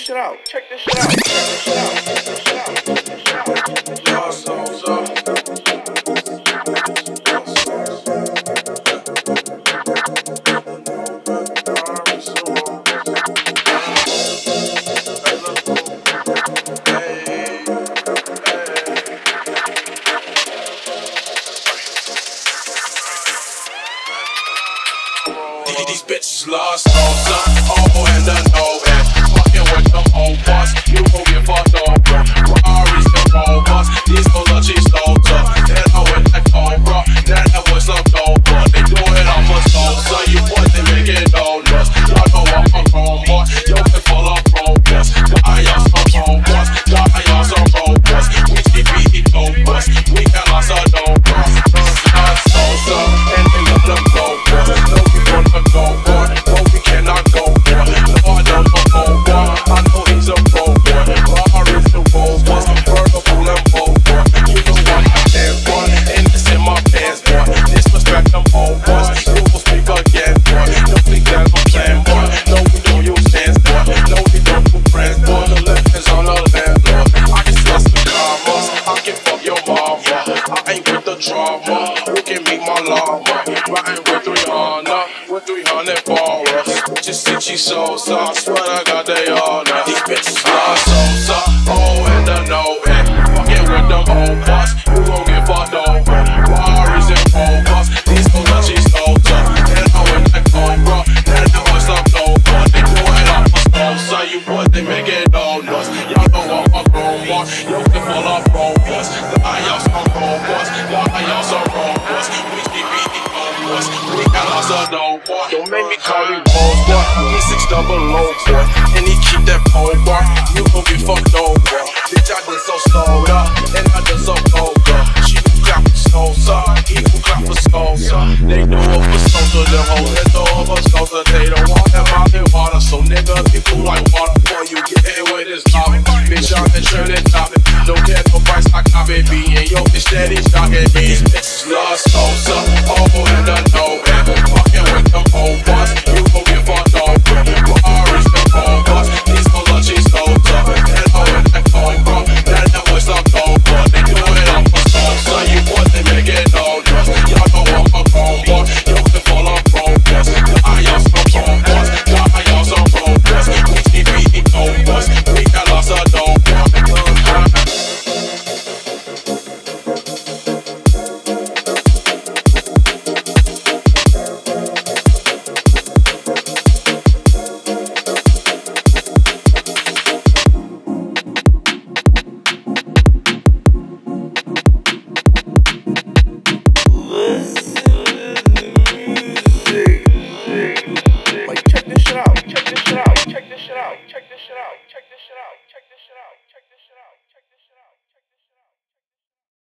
this shit out. Check this shit out. Check this shit out. Check this out. Check this shit These bitches lost all time. a. Riding with 300, with 300 borrowers. Just sit she so, so I swear. I lost a. Don't make me call you boss boy. Me six double low boy. And he keep that pole bar. You gon' be fucked over. Bitch, I done so sold up. And I done so over. She can clap for Sosa. He can for Sosa. They know of a Sosa. Them hoes that of Sosa. They don't want that molly water. So nigga, people like water Boy, you. Get with this lava. Bitch, I'm the shirt and it. Don't care no price. I cop it. In your bitch that he's shocking. These bitches the